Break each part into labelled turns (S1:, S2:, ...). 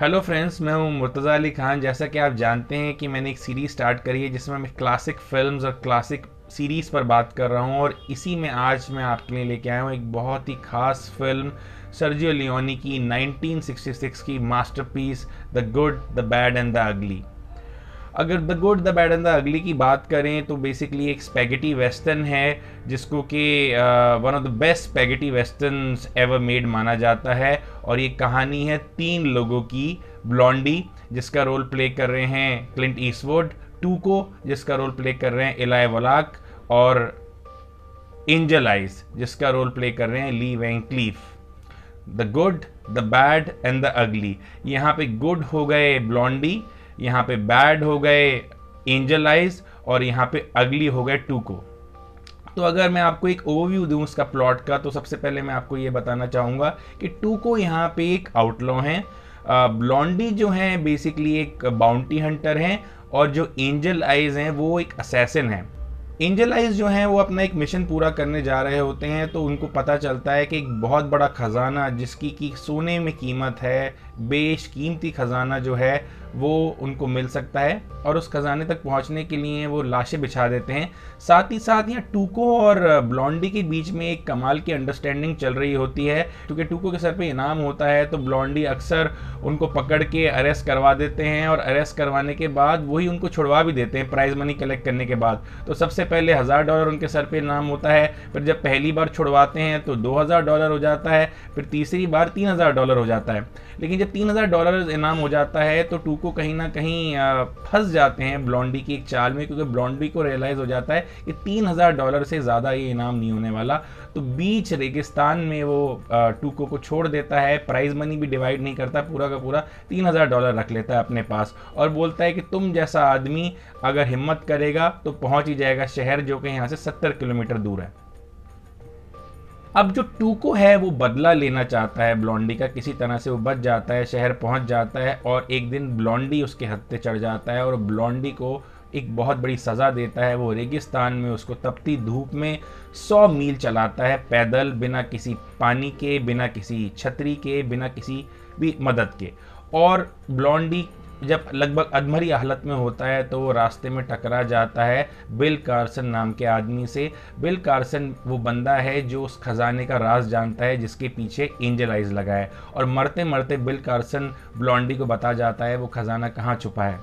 S1: Hello friends मैं हूँ मुर्तज़ा अली खान। जैसा कि आप जानते हैं कि मैंने एक सीरीज़ स्टार्ट करी है, जिसमें मैं क्लासिक फिल्म्स और क्लासिक सीरीज़ पर बात कर रहा हूँ, और इसी में आज मैं आपके लिए लेके आया हूँ एक बहुत ही ख़ास फ़िल्म सर्जियो लियोनी की 1966 की masterpiece the good the bad and the ugly अगर the good, the bad and the ugly की बात करें तो बेसिकली एक स्पेगेटी वेस्टर्न है, जिसको कि one of the best spaghetti western ever made माना जाता है। और ये कहानी है तीन लोगों की ब्लॉन्डी जिसका रोल प्ले कर रहे हैं क्लिंट ईस्टवुड टूको जिसका रोल प्ले कर रहे हैं इलाय वलाक और एंजल आइज़ जिसका रोल प्ले कर रहे हैं Lee Van Cleef the good the bad and the ugly यहाँ पे गुड हो गए ब्लॉन्डी यहाँ पे बैड हो गए एंजल आइज़ और यहाँ पे अगली हो गए टूको तो अगर मैं आपको एक ओवरव्यू दूँ उसका प्लॉट का तो सबसे पहले मैं आपको ये बताना चाहूँगा कि टूको यहाँ पे एक आउटलॉ हैं। ब्लॉन्डी जो हैं बेसिकली एक बाउंटी हंटर हैं और जो एंजल आइज़ हैं, वो एक असैसिन हैं। एंजल आइज़ जो हैं, वो अपना एक मिशन पूरा करने जा रहे होते हैं तो उनको पता चलता है कि एक बहुत बड़ा ख़जाना जिसकी की सोने में कीमत है बेश कीमती ख़जाना जो है वो उनको मिल सकता है और उस खजाने तक पहुँचने के लिए वो लाशें बिछा देते हैं। साथ ही साथ यहाँ टूको और ब्लॉन्डी के बीच में एक कमाल की अंडरस्टैंडिंग चल रही होती है, क्योंकि टूको के सर पे इनाम होता है तो ब्लॉन्डी अक्सर उनको पकड़ के अरेस्ट करवा देते हैं और अरेस्ट करवाने के बाद वही उनको छुड़वा भी देते हैं प्राइज मनी कलेक्ट करने के बाद। तो सबसे पहले हज़ार डॉलर उनके सर पर इनाम होता है, फिर जब पहली बार छुड़वाते हैं तो दो हज़ार डॉलर हो जाता है, फिर तीसरी बार तीन हज़ार डॉलर हो जाता है। लेकिन जब तीन डॉलर इनाम हो जाता है तो टूको कहीं ना कहीं फंस जाते हैं ब्लॉन्डी की एक चाल में, क्योंकि ब्लॉन्डी को रियलाइज़ हो जाता है कि तीन हज़ार डॉलर से ज़्यादा ये इनाम नहीं होने वाला। तो बीच रेगिस्तान में वो टूको को छोड़ देता है प्राइज मनी भी डिवाइड नहीं करता, पूरा का पूरा तीन हज़ार डॉलर रख लेता है अपने पास और बोलता है कि तुम जैसा आदमी अगर हिम्मत करेगा तो पहुँच ही जाएगा शहर, जो कि यहाँ से सत्तर किलोमीटर दूर है। अब जो टूको है, वो बदला लेना चाहता है। ब्लॉन्डी का किसी तरह से वो बच जाता है, शहर पहुँच जाता है और एक दिन ब्लॉन्डी उसके हत्ते चढ़ जाता है और ब्लॉन्डी को एक बहुत बड़ी सज़ा देता है। वो रेगिस्तान में उसको तपती धूप में सौ मील चलाता है, पैदल, बिना किसी पानी के, बिना किसी छतरी के, बिना किसी भी मदद के। और ब्लॉन्डी जब लगभग अधमरी हालत में होता है तो वो रास्ते में टकरा जाता है बिल कार्सन नाम के आदमी से। बिल कार्सन वो बंदा है जो उस खजाने का राज जानता है, जिसके पीछे एंजल आइज़ लगा है। और मरते मरते बिल कार्सन ब्लॉन्डी को बता जाता है वो खजाना कहाँ छुपा है।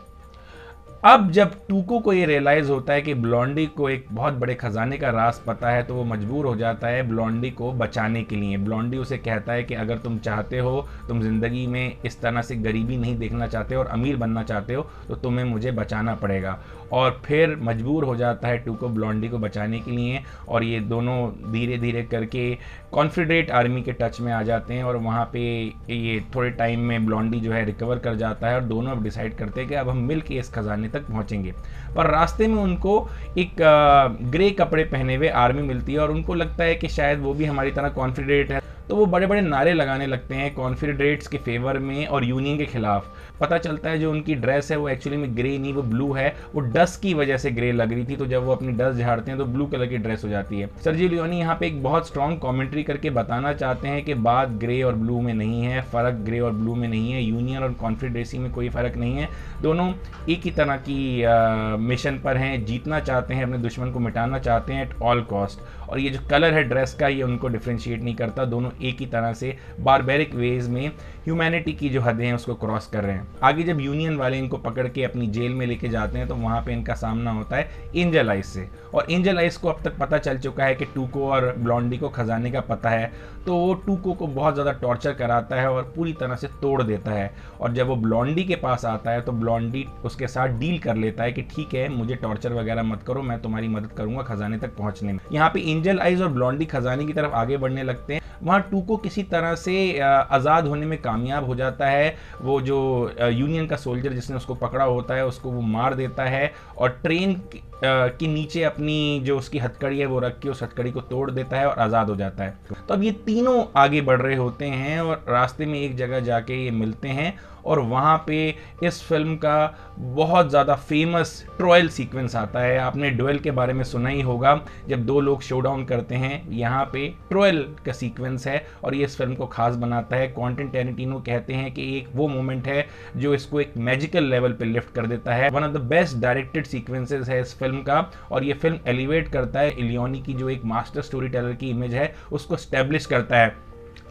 S1: अब जब टूको को ये रियलाइज़ होता है कि ब्लॉन्डी को एक बहुत बड़े खजाने का रास पता है तो वो मजबूर हो जाता है ब्लॉन्डी को बचाने के लिए। ब्लॉन्डी उसे कहता है कि अगर तुम चाहते हो, तुम ज़िंदगी में इस तरह से गरीबी नहीं देखना चाहते और अमीर बनना चाहते हो तो तुम्हें मुझे बचाना पड़ेगा। और फिर मजबूर हो जाता है टूको ब्लॉन्डी को बचाने के लिए और ये दोनों धीरे धीरे करके कॉन्फिडरेट आर्मी के टच में आ जाते हैं और वहाँ पे ये थोड़े टाइम में ब्लॉन्डी जो है रिकवर कर जाता है और दोनों अब डिसाइड करते हैं कि अब हम मिल के इस खजाने तक पहुँचेंगे। पर रास्ते में उनको एक ग्रे कपड़े पहने हुए आर्मी मिलती है और उनको लगता है कि शायद वो भी हमारी तरह कॉन्फिडेंट है। तो वो बड़े बड़े नारे लगाने लगते हैं कॉन्फिडेंट्स के फेवर में और यूनियन के खिलाफ। पता चलता है जो उनकी ड्रेस है, वो एक्चुअली में ग्रे नहीं, वो ब्लू है। वो डस्ट की वजह से ग्रे लग रही थी तो जब वो अपनी डस्ट झाड़ते हैं तो ब्लू कलर की ड्रेस हो जाती है। सरजी लियोनी यहाँ पे एक बहुत स्ट्रॉन्ग कॉमेंट्री करके बताना चाहते हैं कि बात ग्रे और ब्लू में नहीं है, फ़र्क ग्रे और ब्लू में नहीं है यूनियन और कॉन्फिडेंसी में कोई फ़र्क नहीं है। दोनों एक ही तरह की मिशन पर हैं, जीतना चाहते हैं, अपने दुश्मन को मिटाना चाहते हैं एट ऑल कॉस्ट और ये जो कलर है ड्रेस का, ये उनको डिफ्रेंशिएट नहीं करता। दोनों एक ही तरह से बारबेरिक वेज में ह्यूमैनिटी की जो हदें हैं, उसको क्रॉस कर रहे हैं। आगे जब यूनियन वाले इनको पकड़ के अपनी जेल में लेके जाते हैं तो वहाँ पर इनका सामना होता है एंजल आइस से। और एंजल आइस को अब तक पता चल चुका है कि टूको और ब्लॉन्डी को खजाने का पता है। तो वो टूको को बहुत ज़्यादा टॉर्चर कराता है और पूरी तरह से तोड़ देता है। और जब वो ब्लॉन्डी के पास आता है तो ब्लॉन्डी उसके साथ डील कर लेता है कि, ठीक है, मुझे टॉर्चर वगैरह मत करो, मैं तुम्हारी मदद करूँगा खजाने तक पहुँचने में। यहाँ पे एंजल आइज़ और ब्लॉन्डी खजाने की तरफ़ आगे बढ़ने लगते हैं। वहाँ टूको किसी तरह से आज़ाद होने में कामयाब हो जाता है। वो जो यूनियन का सोल्जर जिसने उसको पकड़ा होता है, उसको वो मार देता है और ट्रेन के नीचे अपनी जो उसकी हथकड़ी है वो रख के उस हथकड़ी को तोड़ देता है और आज़ाद हो जाता है। तो अब ये तीनों आगे बढ़ रहे होते हैं और रास्ते में एक जगह जाके ये मिलते हैं और वहाँ पे इस फ़िल्म का बहुत ज़्यादा फ़ेमस ट्रोयल सीक्वेंस आता है। आपने डुएल के बारे में सुना ही होगा, जब दो लोग शो डाउन करते हैं, यहाँ पे ट्रोयल का सीक्वेंस है और ये इस फ़िल्म को खास बनाता है। क्वांटन टेनिटिनो कहते हैं कि एक वो मोमेंट है जो इसको एक मैजिकल लेवल पे लिफ्ट कर देता है। One of the best directed sequences है इस फ़िल्म का और ये फ़िल्म एलिवेट करता है इलियोनी की जो एक मास्टर स्टोरी टेलर की इमेज है, उसको स्टेब्लिश करता है।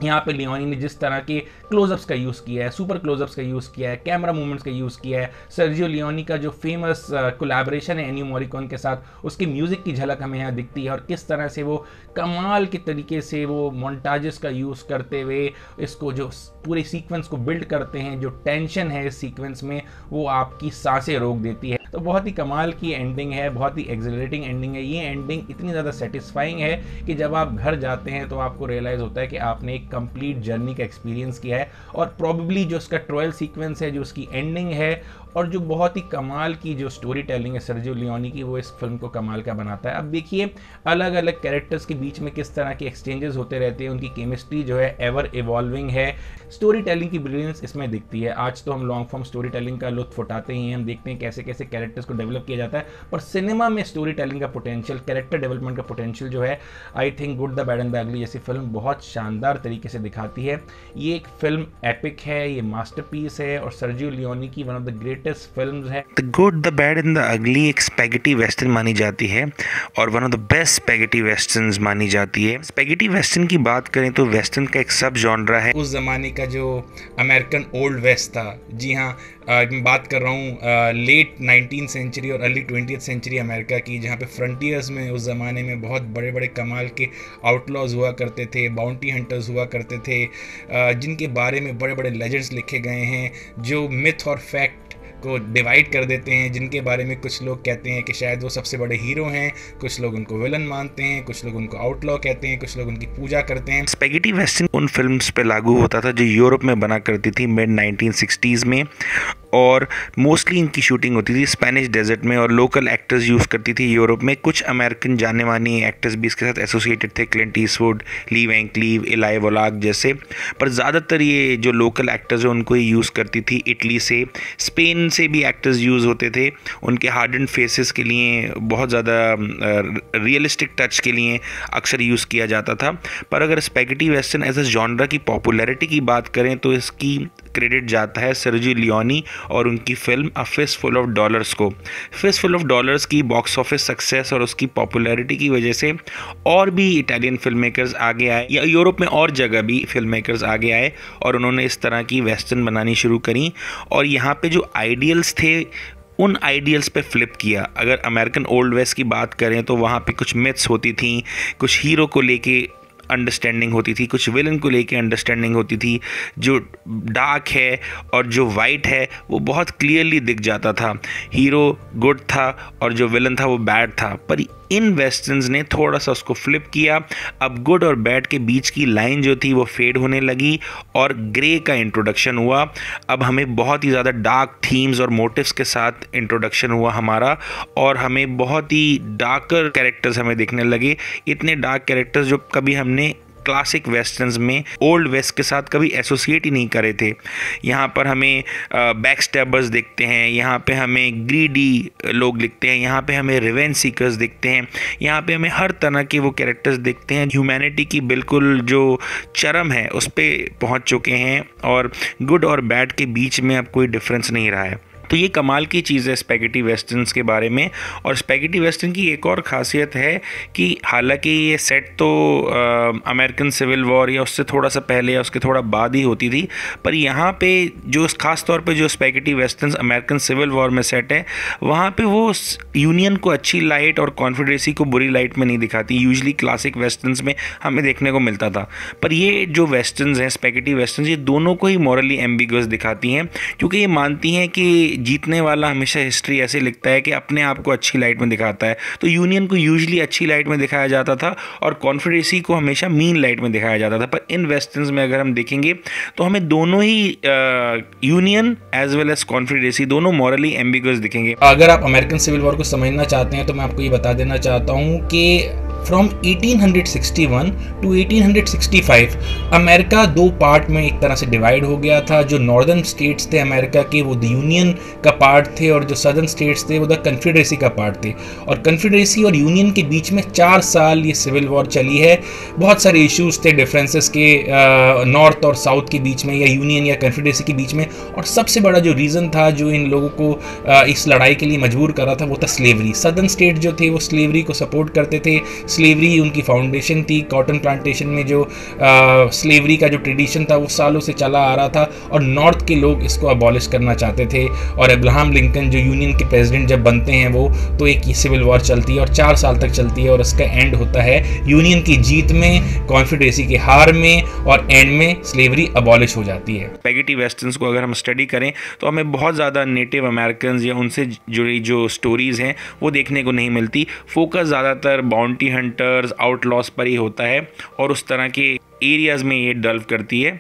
S1: यहाँ पे लियोनी ने जिस तरह के क्लोजअप्स का यूज़ किया है सुपर क्लोजअप्स का यूज़ किया है कैमरा मूवमेंट्स का यूज़ किया है सर्जियो लियोनी का जो फ़ेमस कोलैबोरेशन है एनियो मोरिकॉन के साथ, उसकी म्यूज़िक की झलक हमें यहाँ दिखती है और किस तरह से वो कमाल के तरीके से वो मोन्टाजेस का यूज़ करते हुए इसको जो पूरे सीक्वेंस को बिल्ड करते हैं, जो टेंशन है इस सीक्वेंस में, वो आपकी साँसें रोक देती है। तो बहुत ही कमाल की एंडिंग है, बहुत ही एक्जिलेटिंग एंडिंग है। ये एंडिंग इतनी ज़्यादा सेटिस्फाइंग है कि जब आप घर जाते हैं तो आपको रियलाइज़ होता है कि आपने एक कंप्लीट जर्नी का एक्सपीरियंस किया है और प्रॉबली जो उसका ट्रोयल सीक्वेंस है, जो उसकी एंडिंग है और जो बहुत ही कमाल की जो स्टोरी टेलिंग है सरजो लियोनी की, वो इस फ़िल्म को कमाल का बनाता है। अब देखिए अलग अलग कैरेक्टर्स के बीच में किस तरह के एक्सचेंजेस होते रहते हैं, उनकी केमिस्ट्री जो है एवर इवॉल्विंग है। स्टोरी टेलिंग की ब्रिलियंस इसमें दिखती है। आज तो हम लॉन्ग फॉर्म स्टोरी टेलिंग का लुत्फ उठाते ही हम देखते हैं कैसे कैसे कैरेक्टर्स को डेवलप किया जाता है। पर सिनेमा में स्टोरी टेलिंग का पोटेंशियल कैरेक्टर डेवलपमेंट का पोटेंशियल जो है I think good the bad and the ugly जैसी फ़िल्म बहुत शानदार तरीके से दिखाती है। ये एक फ़िल्म एपिक है, ये मास्टर है और सर्जियो लियोनी की one of the greatest film है।
S2: The good the bad and the ugly एक स्पेगेटी वेस्टर्न मानी जाती है और one of the best spaghetti western मानी जाती है। स्पेगेटी वेस्टर्न की बात करें तो वेस्टर्न का एक सब जॉनरा है।
S1: उस ज़माने का जो अमेरिकन ओल्ड वेस्ट था। जी हाँ मैं बात कर रहा हूँ लेट नाइनटीन सेंचुरी और अर्ली ट्वेंटी सेंचुरी अमेरिका की जहाँ पे फ्रंटियर्स में उस ज़माने में बहुत बड़े बड़े कमाल के आउटलॉज हुआ करते थे बाउंटी हंटर्स हुआ करते थे जिनके बारे में बड़े बड़े लेजेंड्स लिखे गए हैं जो मिथ और फैक्ट को डिवाइड कर देते हैं, जिनके बारे में कुछ लोग कहते हैं कि शायद वो सबसे बड़े हीरो हैं, कुछ लोग उनको विलन मानते हैं, कुछ लोग उनको आउटलॉ कहते हैं, कुछ लोग उनकी पूजा करते हैं।
S2: स्पेगेटी वेस्टर्न उन फिल्म्स पे लागू होता था जो यूरोप में बना करती थी मिड नाइनटीन में। और मोस्टली इनकी शूटिंग होती थी स्पेनिश डेजर्ट में और लोकल एक्टर्स यूज़ करती थी यूरोप में। कुछ अमेरिकन जाने मानी एक्टर्स भी इसके साथ एसोसिएटेड थे क्लिंट ईस्टवुड ली वैंकलीव इलाई वोलाग जैसे। पर ज़्यादातर ये जो लोकल एक्टर्स हैं, उनको ही यूज़ करती थी इटली से। स्पेन से भी एक्टर्स यूज़ होते थे। उनके हार्ड एंड फेसेस के लिए बहुत ज़्यादा रियलिस्टिक टच के लिए अक्सर यूज़ किया जाता था। पर अगर spaghetti western as a genre की पॉपुलैरिटी की बात करें तो इसकी क्रेडिट जाता है सरजी लियोनी और उनकी film a fistful of dollars को। फिस फुल ऑफ़ डॉलर्स की बॉक्स ऑफ़िस सक्सेस और उसकी पॉपुलैरिटी की वजह से और भी इटालियन फ़िल्म मेकर्स आगे आए या यूरोप में और जगह भी फ़िल्म मेकर्स आगे आए और उन्होंने इस तरह की वेस्टर्न बनानी शुरू करी और यहाँ पे जो आइडियल्स थे, उन आइडियल्स पे फ्लिप किया। अगर अमेरिकन ओल्ड वेस्ट की बात करें तो वहाँ पे कुछ मिथ्स होती थी, कुछ हीरो को लेके अंडरस्टैंडिंग होती थी, कुछ विलन को लेके अंडरस्टैंडिंग होती थी, जो डार्क है और जो वाइट है, वो बहुत क्लियरली दिख जाता था। हीरो गुड था और जो विलन था, वो बैड था। पर इन वेस्टर्न्स ने थोड़ा सा उसको फ्लिप किया। अब गुड और बैड के बीच की लाइन जो थी वो फेड होने लगी और ग्रे का इंट्रोडक्शन हुआ। अब हमें बहुत ही ज़्यादा डार्क थीम्स और मोटिव्स के साथ इंट्रोडक्शन हुआ हमारा और हमें बहुत ही डार्कर कैरेक्टर्स हमें देखने लगे। इतने डार्क कैरेक्टर्स जो कभी हमने क्लासिक वेस्टर्न्स में ओल्ड वेस्ट के साथ कभी एसोसिएट ही नहीं करे थे। यहाँ पर हमें बैक स्टेबर्स दिखते हैं, यहाँ पे हमें ग्रीडी लोग दिखते हैं, यहाँ पे हमें रिवेंज सीकर्स दिखते हैं, यहाँ पे हमें हर तरह के वो कैरेक्टर्स दिखते हैं। ह्यूमैनिटी की बिल्कुल जो चरम है, उस पर पहुँच चुके हैं और गुड और बैड के बीच में अब कोई डिफरेंस नहीं रहा है। तो ये कमाल की चीज़ है स्पेगेटी वेस्टर्न्स के बारे में। और स्पेगेटी वेस्टर्न की एक और ख़ासियत है कि हालाँकि ये सेट तो अमेरिकन सिविल वॉर या उससे थोड़ा सा पहले या उसके थोड़ा बाद ही होती थी, पर यहाँ पे जो ख़ास तौर पे जो spaghetti western American civil war में सेट है, वहाँ पे वो यूनियन को अच्छी लाइट और कॉन्फिडेंसी को बुरी लाइट में नहीं दिखाती। यूजली क्लासिक वेस्टर्नस में हमें देखने को मिलता था। पर ये जो वेस्टर्नस हैं स्पेगेटी वेस्टर्न ये दोनों को ही मॉरली एम्बिगस दिखाती हैं, क्योंकि ये मानती हैं कि जीतने वाला हमेशा हिस्ट्री ऐसे लिखता है कि अपने आप को अच्छी लाइट में दिखाता है। तो यूनियन को यूजली अच्छी लाइट में दिखाया जाता था और कॉन्फिडेंसी को हमेशा मीन लाइट में दिखाया जाता था। पर इन वेस्टर्न में अगर हम देखेंगे तो हमें दोनों ही union as well as confederacy दोनों मॉरली एम्बिगस दिखेंगे।
S1: अगर आप अमेरिकन सिविल वॉर को समझना चाहते हैं तो मैं आपको ये बता देना चाहता हूँ कि फ्रॉम 1861 टू 1865 अमेरिका दो पार्ट में एक तरह से डिवाइड हो गया था। जो नॉर्दर्न स्टेट्स थे अमेरिका के वो द यूनियन का पार्ट थे और जो सदर्न स्टेट्स थे वो द कन्फेडरेसी का पार्ट थे। और कन्फेडरेसी और यूनियन के बीच में चार साल ये सिविल वॉर चली है। बहुत सारे इश्यूज़ थे डिफरेंसेस के नॉर्थ और साउथ के बीच में या यूनियन या कन्फेडरेसी के बीच में। और सबसे बड़ा जो रीज़न था जो इन लोगों को आ, इस लड़ाई के लिए मजबूर कर था वो था स्लेवरी सदर्न स्टेट जो थे वो स्लेवरी को सपोर्ट करते थे। स्लेवरी उनकी फाउंडेशन थी कॉटन प्लांटेशन में जो स्लेवरी का जो ट्रेडिशन था, वो सालों से चला आ रहा था और नॉर्थ के लोग इसको अबॉलिश करना चाहते थे और अब्राहम लिंकन जो यूनियन के प्रेसिडेंट जब बनते हैं वो तो एक सिविल वॉर चलती है और चार साल तक चलती है और उसका एंड होता है। यूनियन की जीत में कॉन्फिडेंसी के हार में और एंड में स्लेवरी अबॉलिश हो जाती है।
S2: पैगेटी वेस्टर्न्स को अगर हम स्टडी करें तो हमें बहुत ज़्यादा नेटिव अमेरिकन या उनसे जुड़ी जो स्टोरीज़ हैं, वो देखने को नहीं मिलती। फोकस ज़्यादातर बाउंटी हंटर आउट आउटलॉस पर ही होता है और उस तरह के एरियाज़ में ये डल्व करती है।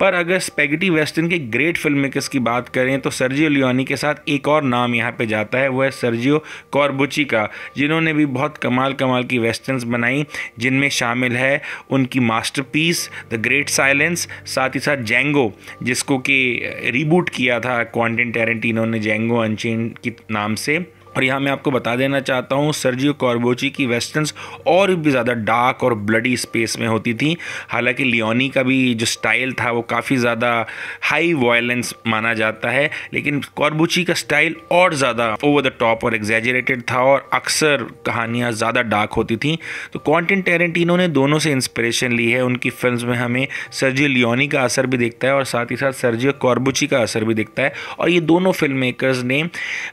S2: पर अगर स्पेगेटी वेस्टर्न के ग्रेट फ़िल्म मेकर्स की बात करें तो सर्जियो लियोनी के साथ एक और नाम यहाँ पे जाता है, वो है सर्जियो कॉर्बुची का, जिन्होंने भी बहुत कमाल कमाल की वेस्टर्न्स बनाई, जिनमें शामिल है उनकी मास्टरपीस द ग्रेट साइलेंस साथ ही साथ जेंगो जिसको कि रिबूट किया था क्वांटिन टेरेंटिनो ने जेंगो अनचेन के नाम से। और यहाँ मैं आपको बता देना चाहता हूँ सर्जियो कॉर्बोची की वेस्टर्न्स और भी ज़्यादा डार्क और ब्लडी स्पेस में होती थी। हालाँकि लियोनी का भी जो स्टाइल था, वो काफ़ी ज़्यादा हाई वायलेंस माना जाता है, लेकिन कॉर्बोची का स्टाइल और ज़्यादा ओवर द टॉप और एग्जेजरेटेड था और अक्सर कहानियाँ ज़्यादा डार्क होती थी। तो क्वांटिन टेरेंटिनो ने दोनों से इंस्परेशन ली है, उनकी फ़िल्म में हमें सर्जियो लियोनी का असर भी दिखता है और साथ ही साथ सर्जियो कॉर्बुची का असर भी दिखता है। और ये दोनों फ़िल्म मेकर्स ने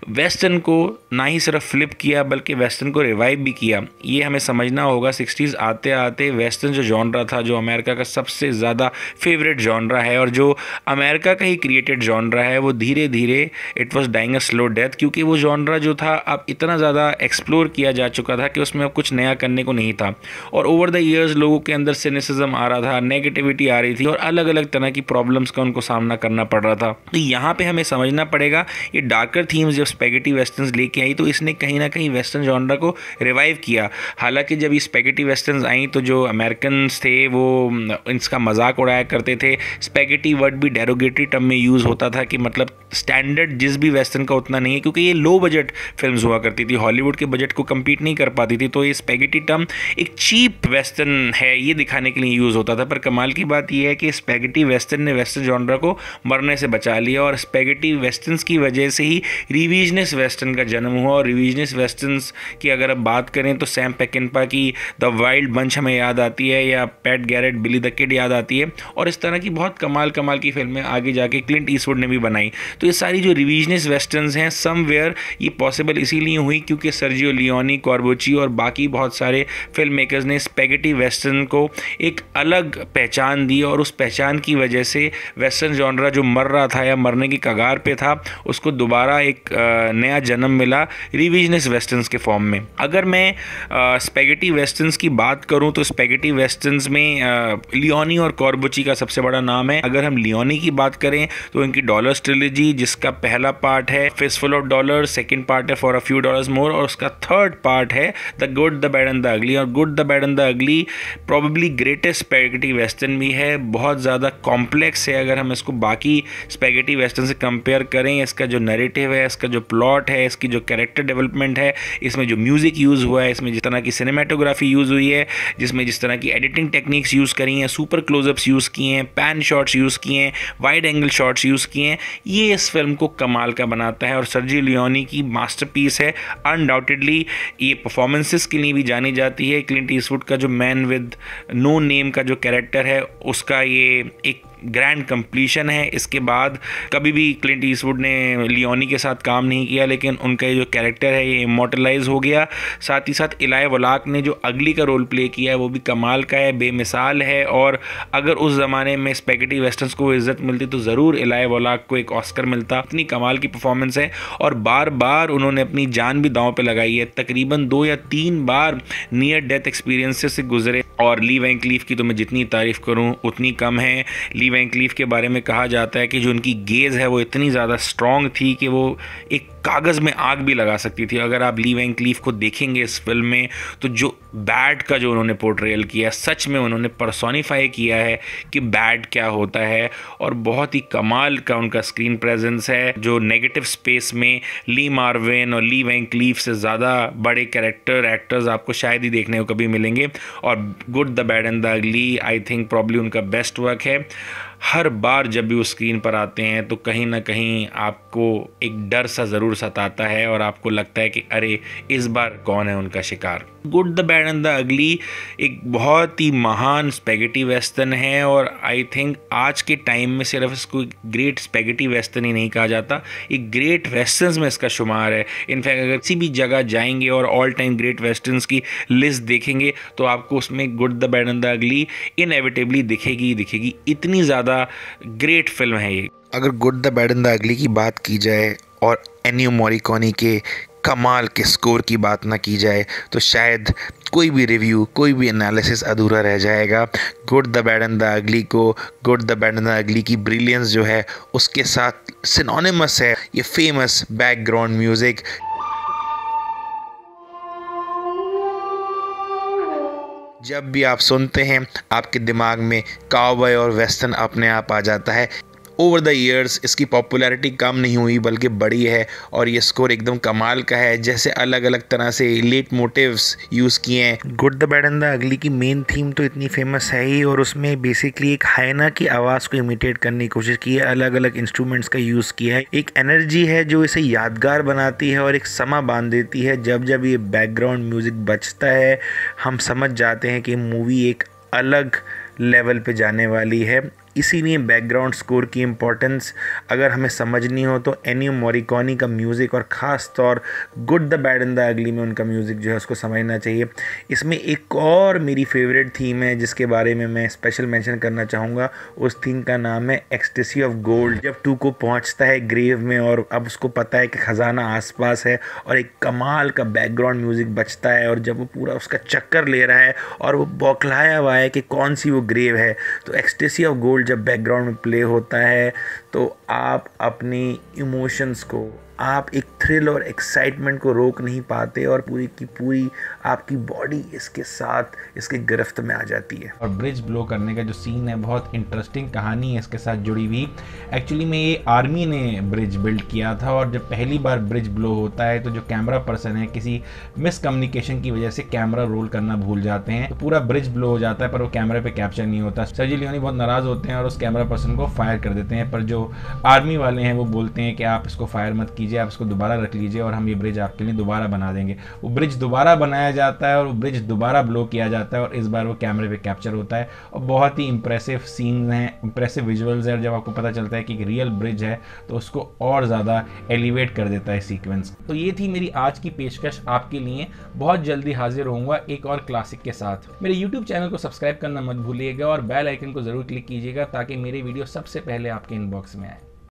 S2: वेस्टर्न को ना ही सिर्फ़ फ्लिप किया, बल्कि वेस्टर्न को रिवाइव भी किया। ये हमें समझना होगा सिक्सटीज़ आते आते वेस्टर्न जो जॉनरा था, जो अमेरिका का सबसे ज़्यादा फेवरेट जॉनरा है, और जो अमेरिका का ही क्रिएटेड जॉनरा है, वो धीरे धीरे it was dying a slow death क्योंकि वो जॉनरा जो था, अब इतना ज़्यादा एक्सप्लोर किया जा चुका था कि उसमें अब कुछ नया करने को नहीं था। और ओवर द ईयर्स लोगों के अंदर सिनेसिज्म आ रहा था नेगेटिविटी आ रही थी, और अलग अलग तरह की प्रॉब्लम्स का उनको सामना करना पड़ रहा था। तो यहाँ पर हमें समझना पड़ेगा, ये डार्कर थीम्स जब स्पेगेटी वेस्टर्न लेके आई तो इसने कहीं ना कहीं वेस्टर्न जॉनरा को रिवाइव किया। हालाँकि जब ये स्पेगेटी वेस्टर्न आई तो जो अमेरिकन थे, वो इसका मज़ाक उड़ाया करते थे। स्पेगेटी वर्ड भी डेरोगेटरी टर्म में यूज़ होता था कि मतलब स्टैंडर्ड जिस भी वेस्टर्न का उतना नहीं है, क्योंकि ये लो बजट फ़िल्म हुआ करती थी। हॉलीवुड के बजट को कम्पीट नहीं कर पाती थी तो ये स्पेगेटी टर्म एक चीप वेस्टर्न है, ये दिखाने के लिए यूज़ होता था। पर कमाल की बात यह है कि स्पेगेटी वेस्टर्न ने वेस्टर्न जॉनरा को मरने से बचा लिया, और स्पेगेटी वेस्टर्न की वजह से ही रिविजनेस वेस्टर्न का जन्म हुआ और रिविजनिस वेस्टर्न्स की अगर अब बात करें तो सैम पेकिनपा की द वाइल्ड बंच हमें याद आती है या Pat Garrett Billy the Kid याद आती है। और इस तरह की बहुत कमाल कमाल की फ़िल्में आगे जाके क्लिंट ईस्टवुड ने भी बनाई। तो ये सारी जो रिविजनिस वेस्टर्न्स हैं समवेयर ये पॉसिबल इसीलिए हुई क्योंकि सर्जियो लियोनी कॉर्बोची और बाकी बहुत सारे फ़िल्म मेकर्स ने स्पेगेटी वेस्टर्न को एक अलग पहचान दी और उस पहचान की वजह से वेस्टर्न जॉनरा जो मर रहा था या मरने की कगार पे था, उसको दोबारा एक नया जन्म मिला। रिविजनस वेस्टर्न्स के फॉर्म में। अगर मैं स्पेगेटी वेस्टर्न्स की बात करूँ तो स्पेगेटी वेस्टर्न्स में लियोनी और कॉर्बुची का सबसे बड़ा नाम है। अगर हम लियोनी की बात करें तो इनकी डॉलर स्ट्रिलजी जिसका पहला पार्ट है fistful of dollar second part है for a few dollars more और उसका थर्ड पार्ट है the good the bad and the ugly और good the bad and the ugly probably greatest spaghetti western भी है, बहुत ज़्यादा कॉम्प्लेक्स है, अगर हम इसको बाकी स्पेगेटी वेस्टर्न से कंपेयर करें, इसका जो नरेटिव है, इसका जो प्लॉट है, इसकी जो कैरेक्टर डेवलपमेंट है, इसमें जो म्यूज़िक यूज़ हुआ है, इसमें जिस तरह की सिनेमाटोग्राफी यूज़ हुई है, जिसमें जिस तरह की एडिटिंग टेक्निक्स यूज़ करी हैं सुपर क्लोजअप्स यूज़ किए हैं पैन शॉट्स यूज़ किए हैं वाइड एंगल शॉट्स यूज़ किए हैं, ये इस फ़िल्म को कमाल का बनाता है और सर्जी लियोनी की मास्टरपीस है अनडाउटेडली ये परफॉर्मेंसेस के लिए भी जानी जाती है। क्लिंट ईस्टवुड का जो मैन विद नो नेम का जो कैरेक्टर है, उसका ये एक ग्रैंड कंप्लीशन है। इसके बाद कभी भी क्लिंट ईस्टवुड ने लियोनी के साथ काम नहीं किया, लेकिन उनका जो कैरेक्टर है, ये इमोटलाइज हो गया। साथ ही साथ इलाय वलाक ने जो अगली का रोल प्ले किया है, वो भी कमाल का है, बेमिसाल है। और अगर उस ज़माने में स्पेगेटी वेस्टर्न्स को इज़्ज़त मिलती तो ज़रूर इलाय वलाक को एक ऑस्कर मिलता। इतनी कमाल की परफॉर्मेंस है और बार बार उन्होंने अपनी जान भी दांव पर लगाई है। तकरीबन दो या तीन बार नियर डेथ एक्सपीरियंसेस से गुजरे। और ली वैंकलीफ की तो मैं जितनी तारीफ़ करूँ, उतनी कम है। ली वैंकलीफ के बारे में कहा जाता है कि जो उनकी गेज़ है वो इतनी ज़्यादा स्ट्रॉन्ग थी कि वो एक कागज़ में आग भी लगा सकती थी। अगर आप ली वैंग क्लीफ को देखेंगे इस फ़िल्म में तो जो बैड का जो उन्होंने पोर्ट्रेयल किया सच में उन्होंने परसोनीफाई किया है कि बैड क्या होता है और बहुत ही कमाल का उनका स्क्रीन प्रेजेंस है, जो नेगेटिव स्पेस में ली मार्विन और ली वैंग क्लीफ से ज़्यादा बड़े कैरेक्टर एक्टर्स आपको शायद ही देखने को कभी मिलेंगे। और good the bad and the ugly I think probably उनका बेस्ट वर्क है। हर बार जब भी वो स्क्रीन पर आते हैं तो कहीं ना कहीं आपको एक डर सा ज़रूर सताता है और आपको लगता है कि, अरे, इस बार कौन है उनका शिकार? Good the bad and the ugly एक बहुत ही महान स्पेगेटी वेस्टर्न है और आई थिंक आज के टाइम में सिर्फ़ इसको ग्रेट स्पेगेटी वेस्टर्न ही नहीं कहा जाता। एक ग्रेट वेस्टर्न्स में इसका शुमार है। इनफैक्ट अगर किसी भी जगह जाएँगे और ऑल टाइम ग्रेट वेस्टर्न्स की लिस्ट देखेंगे तो आपको उसमें good the bad and the ugly inevitably दिखेगी दिखेगी। इतनी ज़्यादा ग्रेट फ़िल्म है ये।
S3: अगर good the bad and the ugly की बात की जाए और एनियो मोरिकोनी के कमाल के स्कोर की बात ना की जाए तो शायद कोई भी रिव्यू कोई भी एनालिसिस अधूरा रह जाएगा। Good the bad and the ugly को good the bad and the ugly की ब्रिलियंस जो है, उसके साथ सिनोनिमस है। ये फ़ेमस बैकग्राउंड म्यूज़िक जब भी आप सुनते हैं, आपके दिमाग में कावय और वेस्टर्न अपने आप आ जाता है। ओवर द ईयर्स इसकी पॉपुलैरिटी कम नहीं हुई, बल्कि बड़ी है और ये स्कोर एकदम कमाल का है। जैसे अलग अलग तरह से लेट मोटिव्स यूज़ किए हैं। Good the bad and the ugly की मेन थीम तो इतनी फ़ेमस है ही और उसमें बेसिकली एक हाइना की आवाज़ को इमिटेट करने की कोशिश की है। अलग अलग इंस्ट्रूमेंट्स का यूज़ किया है। एक एनर्जी है जो इसे यादगार बनाती है और एक समा बाँध देती है। जब जब ये बैकग्राउंड म्यूज़िक बजता है, हम समझ जाते हैं कि मूवी एक अलग लेवल पे जाने वाली है। इसीलिए बैकग्राउंड स्कोर की इम्पोर्टेंस अगर हमें समझनी हो तो एनियो मोरिकॉनी का म्यूज़िक और ख़ास तौर good the bad and the ugly में उनका म्यूज़िक जो है उसको समझना चाहिए। इसमें एक और मेरी फेवरेट थीम है जिसके बारे में मैं स्पेशल मेंशन करना चाहूँगा। उस थीम का नाम है एक्सटेसी ऑफ़ गोल्ड जब टू को पहुँचता है ग्रेव में और अब उसको पता है कि ख़जाना आसपास है और एक कमाल का बैकग्राउंड म्यूज़िक बचता है और जब वो पूरा उसका चक्कर ले रहा है और वो बौखलाया हुआ है कि कौन सी वो ग्रेव है तो एक्सटेसी ऑफ़ गोल्ड जब बैकग्राउंड में प्ले होता है तो आप अपनी इमोशंस को आप एक थ्रिल और एक्साइटमेंट को रोक नहीं पाते और पूरी की पूरी आपकी बॉडी इसके साथ, इसके गिरफ्त में आ जाती है।
S1: और ब्रिज ब्लो करने का जो सीन है, बहुत इंटरेस्टिंग कहानी है इसके साथ जुड़ी हुई। एक्चुअली में ये आर्मी ने ब्रिज बिल्ड किया था और जब पहली बार ब्रिज ब्लो होता है तो जो कैमरा पर्सन है, किसी मिसकम्युनिकेशन की वजह से कैमरा रोल करना भूल जाते हैं। तो पूरा ब्रिज ब्लो हो जाता है, पर वो कैमरे पे कैप्चर नहीं होता। सर्जी लियोनी बहुत नाराज़ होते हैं और उस कैमरा पर्सन को फायर कर देते हैं, पर जो आर्मी वाले हैं, वो बोलते हैं कि आप इसको फायर मत कीजिए। लीजिए, आप इसको दोबारा रख लीजिए और हम ये ब्रिज आपके लिए दोबारा बना देंगे। वो ब्रिज दोबारा बनाया जाता है और वो ब्रिज दोबारा ब्लो किया जाता है और इस बार वो कैमरे पे कैप्चर होता है। और बहुत ही इंप्रेसिव सीन हैं इंप्रेसिव विजुअल्स है और जब आपको पता चलता है कि एक रियल ब्रिज है तो उसको और ज़्यादा एलिवेट कर देता है सीक्वेंस तो ये थी मेरी आज की पेशकश आपके लिए। बहुत जल्दी हाजिर होऊँगा एक और क्लासिक के साथ। मेरे यूट्यूब चैनल को सब्सक्राइब करना मत भूलिएगा और बेल आइकन को ज़रूर क्लिक कीजिएगा ताकि मेरे वीडियो सबसे पहले आपके इनबॉक्स में आए।